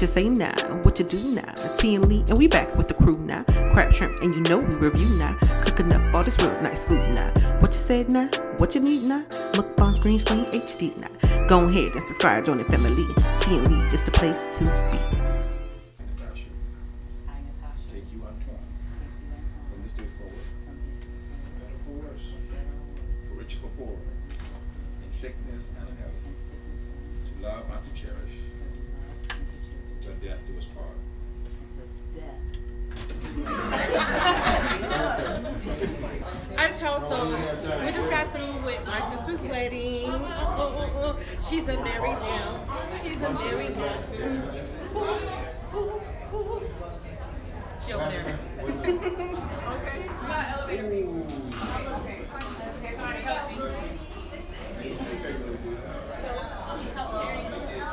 What you say now? What you do now? T and Lee, and we back with the crew now. Crab shrimp, and you know we review now. Cooking up all this real nice food now. What you said now? What you need now? Look on screen screen HD now. Go ahead and subscribe, join the family. T and Lee is the place to be. Till death do us part. I chose so we just got through with my sister's wedding. Oh, oh, oh. She's a married now. She's a married now. She over there. okay.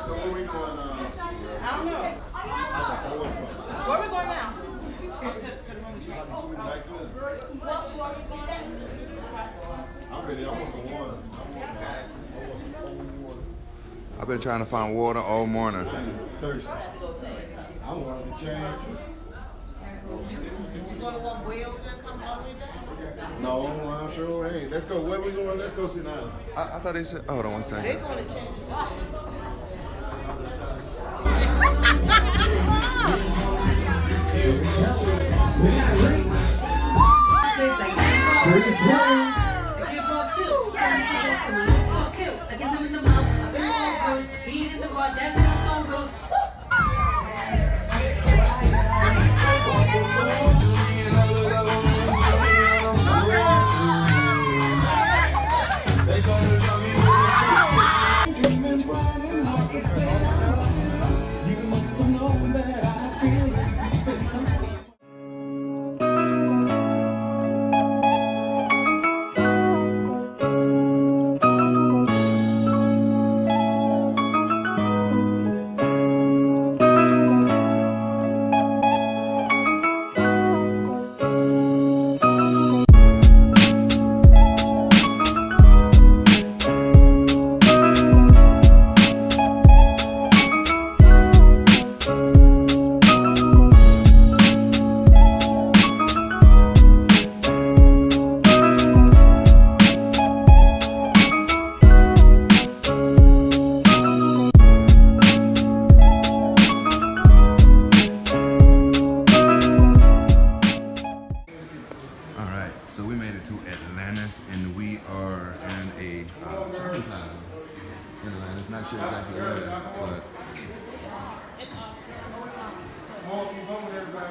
So where we going, uh? I don't know. Where we going now? I'm ready, I want some water. I want, I want some cold water. I've been trying to find water all morning. I'm thirsty. I want to change. You gonna walk way over there, come all the way back? No, I'm sure ain't. Let's go. Where we going? Let's go sit down. I, I thought they said, hold on one They second. gonna change it to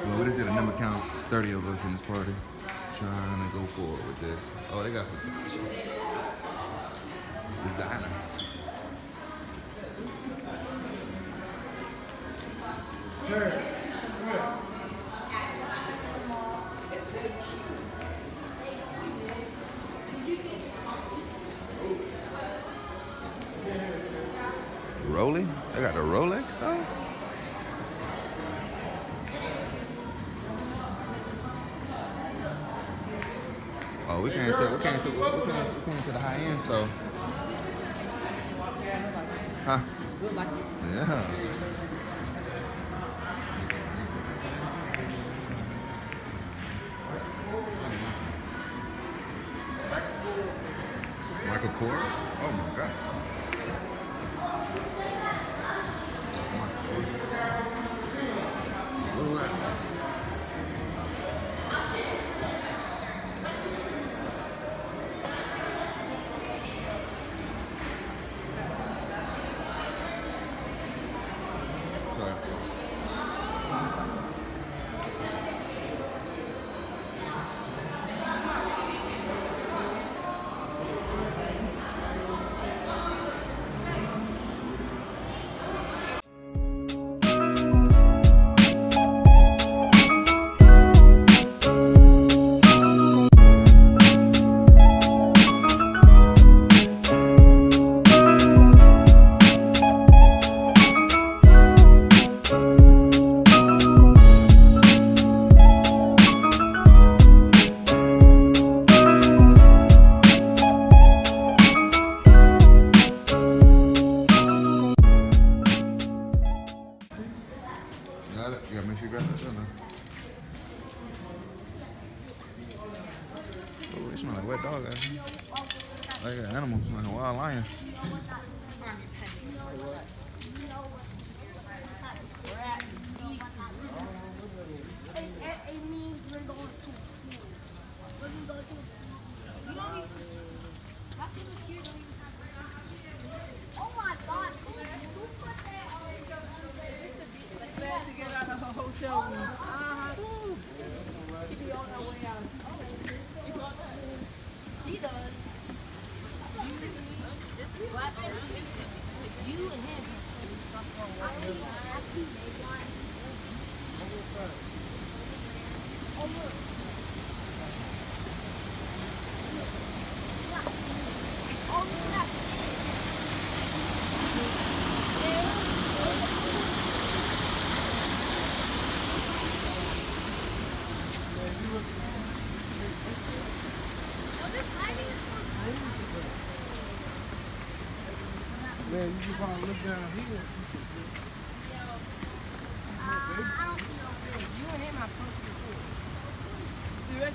well, we just did a number count. It's 30 of us in this party, trying to go forward with this. Oh, they got Versace. Designer. Rolling? They got the Rolex though? Oh, we came to we came to we came, we came to the high end store. Huh? Yeah. Michael Kors? Oh my god. You. and him. Man, you just want to look down here. Uh, you and him are supposed to be. The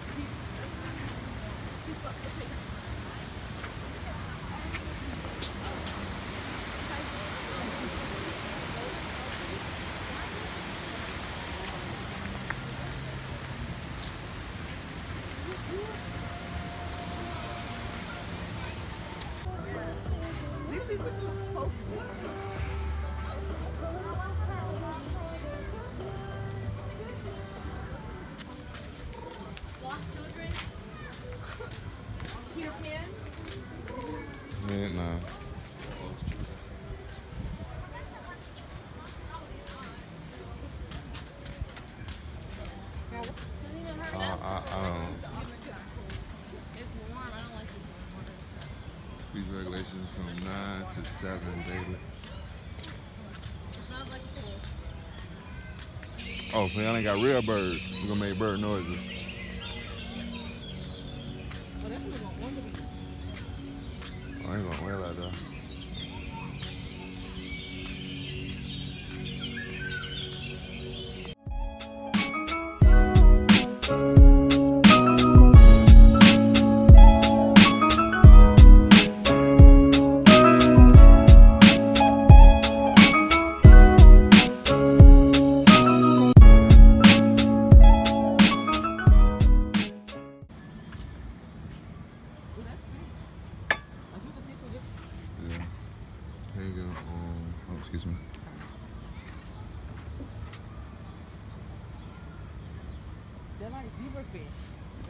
Regulations from 9 to 7 daily. Oh, so y'all ain't got real birds. We're gonna make bird noises. Excuse me. They're like zebra fish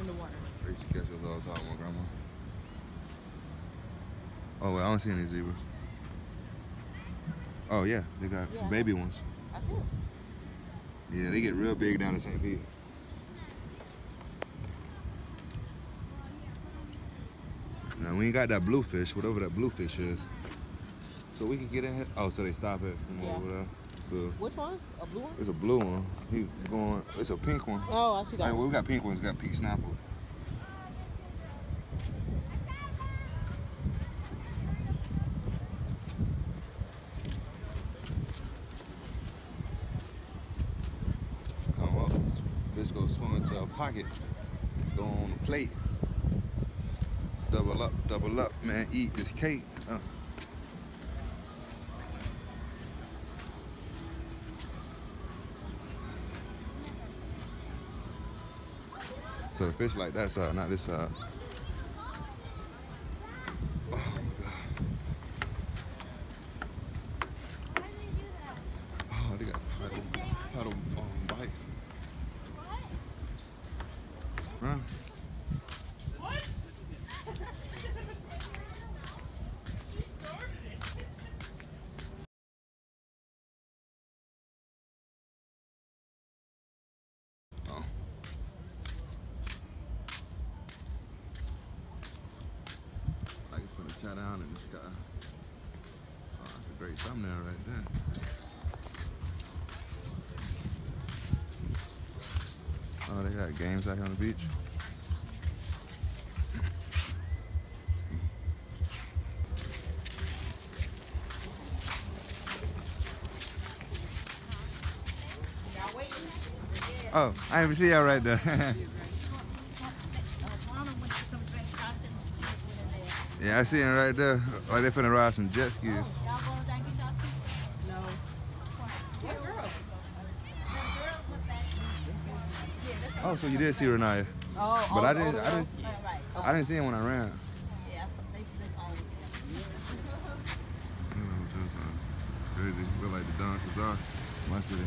in the water. I used to catch those all the time with my grandma. Oh, wait, I don't see any zebras. Oh, yeah, they got some baby ones. I see them. Yeah, they get real big down in St. Pete. Now, we ain't got that bluefish, whatever that bluefish is. So we can get in here. Oh, so they stop it from Yeah. over there. So Which one? A blue one? it's a blue one. He going. It's a pink one. Oh, I see that Hey, well, we got pink ones. Got pink snapper. Come up. Fish go swim into a pocket. Go on the plate. Double up, double up, man. Eat this cake. Uh. So the fish like that side, not this side. Oh. Oh, they got paddle, um, bikes. Huh? Oh. Like it's finna tie down in the sky. Oh, that's a great thumbnail right there. Oh, they got games out here on the beach. Oh, I didn't see y'all right there. yeah, I see him right there. Like they finna ride some jet skis. Oh, so you did see Renaya. Oh, But oh, I didn't- oh, I didn't- oh, right. I didn't see him when I ran. Yeah, so they, they it. Mm, just, uh, Crazy. Like the Don Cesar, my city.